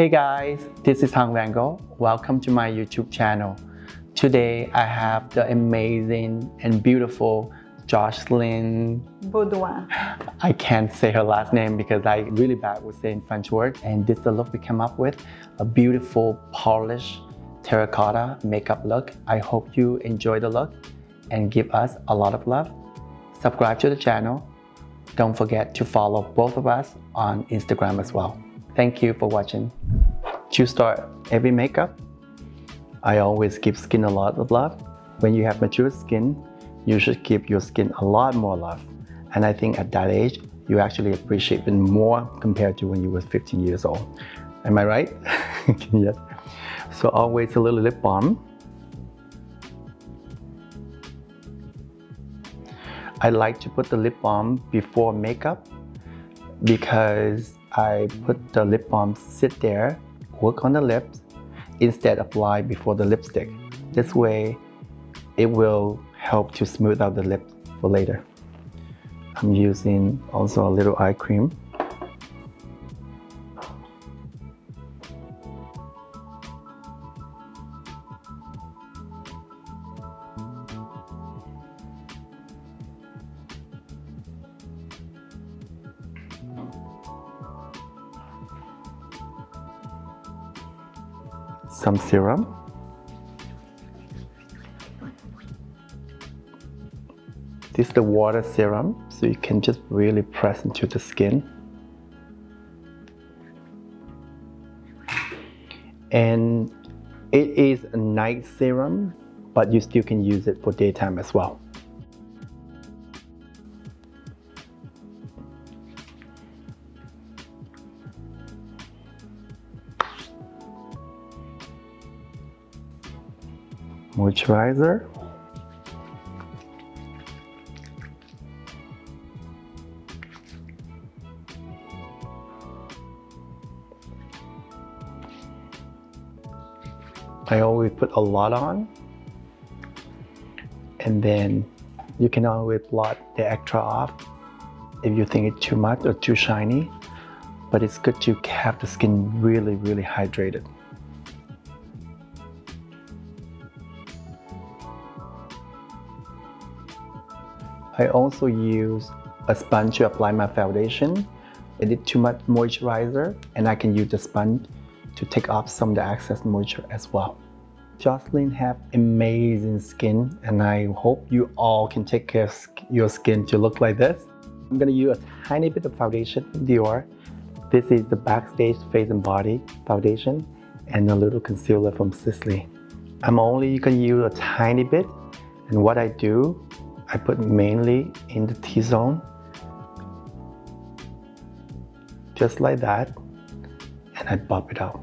Hey guys, this is Hung Vanngo. Welcome to my YouTube channel. Today I have the amazing and beautiful Jocelyne. Beaudoin. I can't say her last name because I really bad with saying French words. And this is the look we came up with, a beautiful polished terracotta makeup look. I hope you enjoy the look and give us a lot of love. Subscribe to the channel. Don't forget to follow both of us on Instagram as well. Thank you for watching. To start every makeup, I always give skin a lot of love. When you have mature skin, you should give your skin a lot more love. And I think at that age, you actually appreciate it more compared to when you were 15 years old. Am I right? yes. So always a little lip balm. I like to put the lip balm before makeup because I put the lip balm sit there, work on the lips, instead apply before the lipstick. This way, it will help to smooth out the lips for later. I'm using also a little eye cream. Some serum. This is the water serum, so you can just really press into the skin. And it is a night serum, but you still can use it for daytime as well. Moisturizer. I always put a lot on. And then you can always blot the extra off if you think it's too much or too shiny but it's good to have the skin really really hydrated I also use a sponge to apply my foundation. I did too much moisturizer and I can use the sponge to take off some of the excess moisture as well. Jocelyne have amazing skin and I hope you all can take care of your skin to look like this. I'm gonna use a tiny bit of foundation from Dior. This is the Backstage Face and Body foundation and a little concealer from Sisley. I'm only gonna use a tiny bit and what I do I put mainly in the T-zone, just like that, and I pop it out.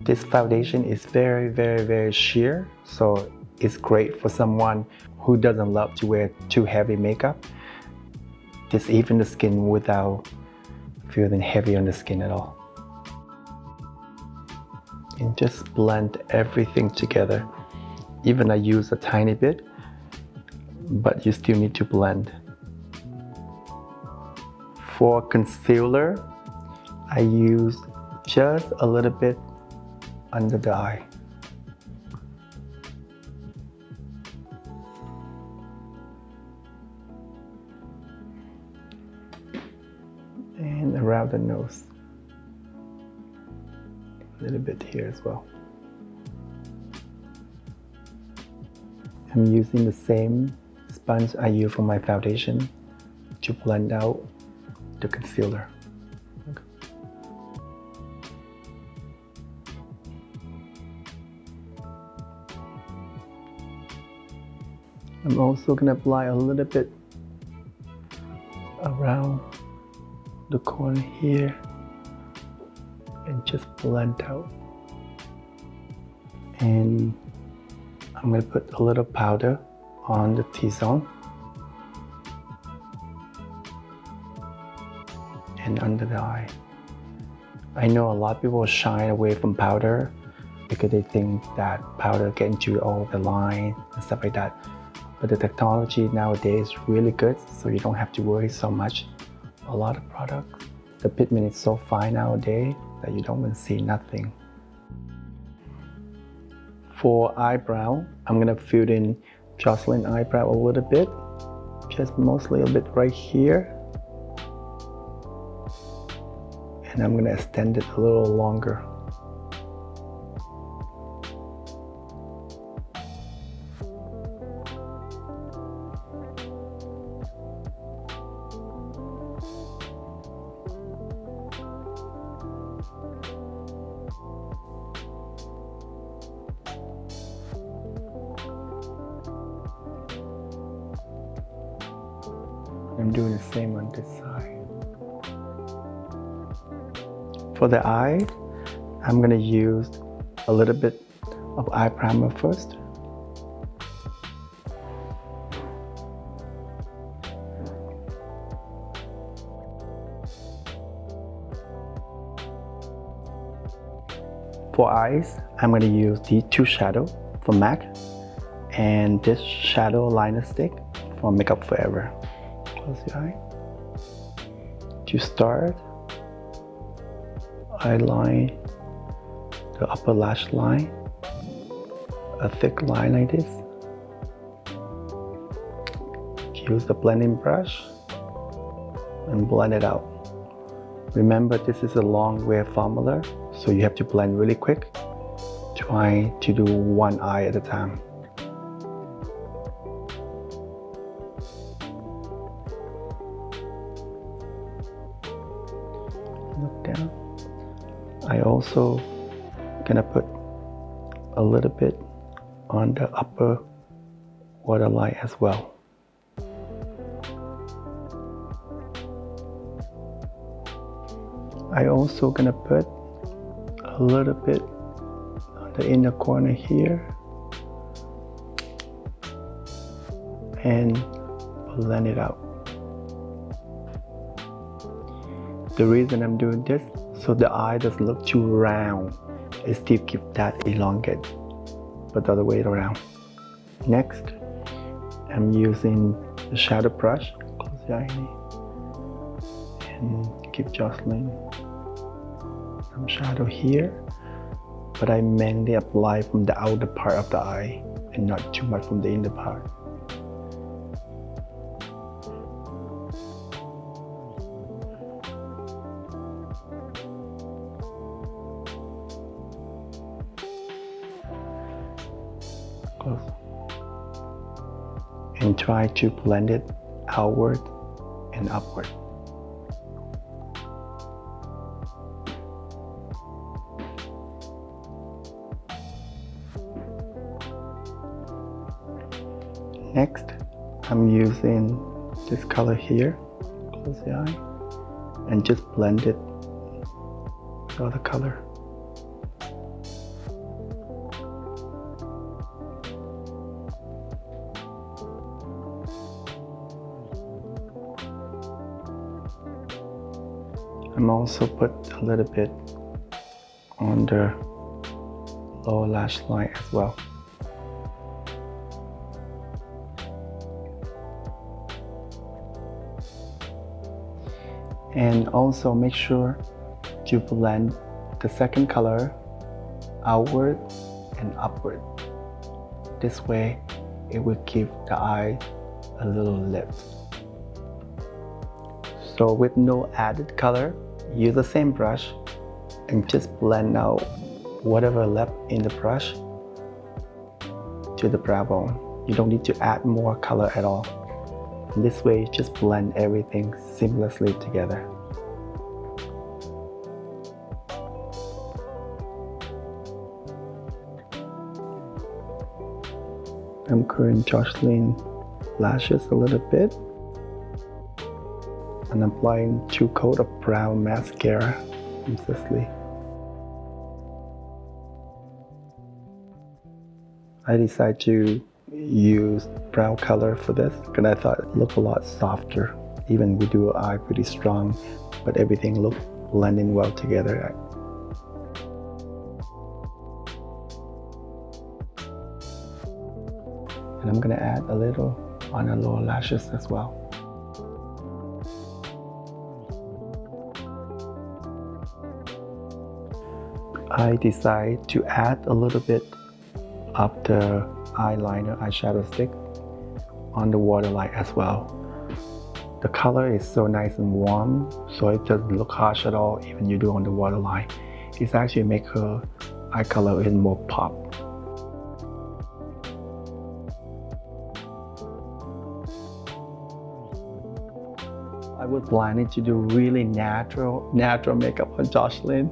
This foundation is very, very, very sheer, so it's great for someone who doesn't love to wear too heavy makeup. This even the skin without feeling heavy on the skin at all. And just blend everything together. Even I use a tiny bit, but you still need to blend. For concealer, I use just a little bit under the eye. Around the nose. A little bit here as well. I'm using the same sponge I use for my foundation to blend out the concealer. I'm also going to apply a little bit around the corner here and just blend out and I'm going to put a little powder on the T-zone and under the eye. I know a lot of people shy away from powder because they think that powder get into all the line and stuff like that. But the technology nowadays is really good, so you don't have to worry so much. A lot of products, the pigment is so fine nowadays that you don't even see nothing. For eyebrow, I'm gonna fill in Jocelyne eyebrow a little bit, just mostly a bit right here. And I'm gonna extend it a little longer. I'm doing the same on this side. For the eye, I'm gonna use a little bit of eye primer first. For eyes, I'm gonna use the two shadow from MAC and this shadow liner stick from Make Up For Ever close the eye. To start, I line the upper lash line, a thick line like this. Use the blending brush and blend it out. Remember this is a long wear formula, so you have to blend really quick. Try to do one eye at a time. I also gonna put a little bit on the upper waterline as well. I also gonna put a little bit on the inner corner here and blend it out. The reason I'm doing this, so the eye doesn't look too round. It still keep that elongated, but the other way around. Next, I'm using the shadow brush, close the eye and keep jostling some shadow here, but I mainly apply from the outer part of the eye and not too much from the inner part. And try to blend it outward and upward. Next, I'm using this color here, close the eye, and just blend it with other color. I'm also put a little bit on the lower lash line as well. And also make sure to blend the second color outward and upward. This way it will give the eye a little lift. So with no added color, use the same brush and just blend out whatever left in the brush to the brow bone. You don't need to add more color at all. This way, just blend everything seamlessly together. I'm curling Jocelyne lashes a little bit and applying two coats of brown mascara from I decided to use brown color for this because I thought it looked a lot softer. Even we do eye pretty strong, but everything looked blending well together. And I'm gonna add a little on the lower lashes as well. I decide to add a little bit of the eyeliner eyeshadow stick on the waterline as well. The color is so nice and warm, so it doesn't look harsh at all even you do on the waterline. It's actually make her eye color even more pop. I was planning to do really natural, natural makeup on Jocelyne,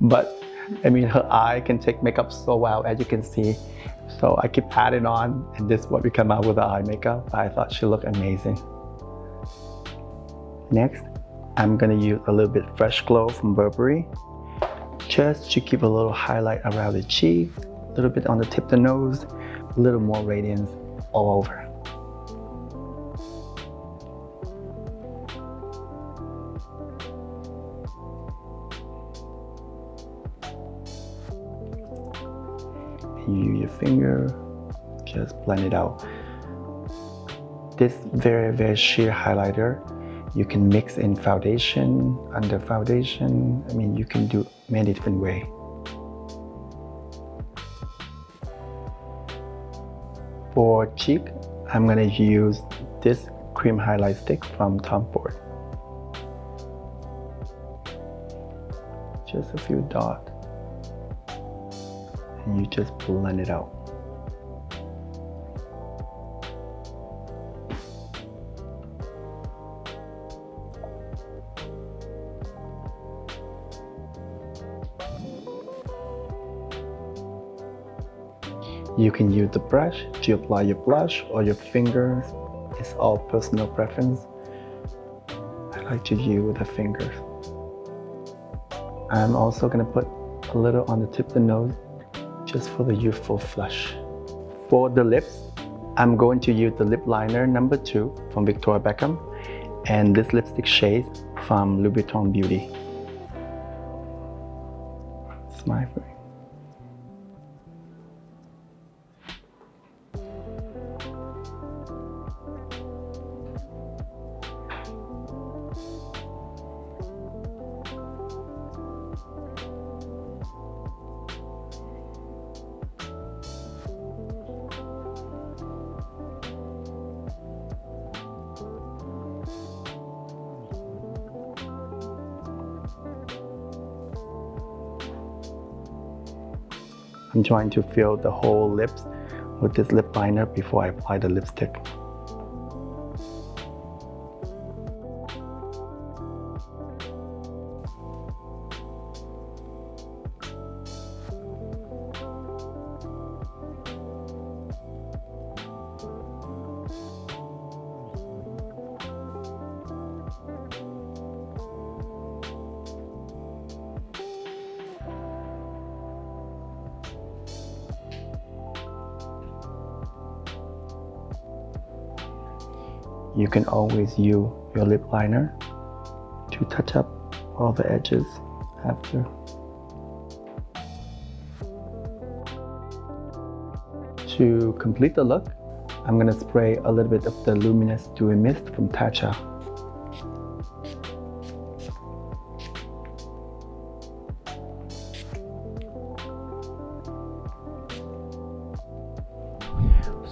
but I mean, her eye can take makeup so well, as you can see. So I keep adding on, and this is what we come out with the eye makeup. I thought she looked amazing. Next, I'm gonna use a little bit Fresh Glow from Burberry, just to keep a little highlight around the cheek, a little bit on the tip of the nose, a little more radiance all over. Use your finger, just blend it out. This very, very sheer highlighter, you can mix in foundation, under foundation. I mean, you can do many different way. For cheek, I'm gonna use this cream highlight stick from Tom Ford. Just a few dots and you just blend it out. You can use the brush to apply your blush or your fingers. It's all personal preference. I like to use with the fingers. I'm also going to put a little on the tip of the nose just for the youthful flush. For the lips, I'm going to use the lip liner number two from Victoria Beckham and this lipstick shade from Louboutin Beauty. Smile for me. I'm trying to fill the whole lips with this lip liner before I apply the lipstick. You can always use your lip liner to touch up all the edges after. To complete the look, I'm to spray a little bit of the Luminous Dewy Mist from Tatcha.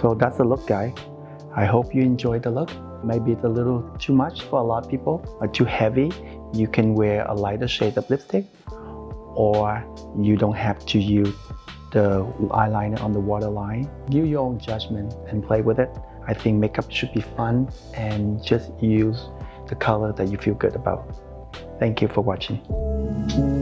So that's the look guy. I hope you enjoyed the look. Maybe it's a little too much for a lot of people or too heavy. You can wear a lighter shade of lipstick or you don't have to use the eyeliner on the waterline. Give your own judgment and play with it. I think makeup should be fun and just use the color that you feel good about. Thank you for watching.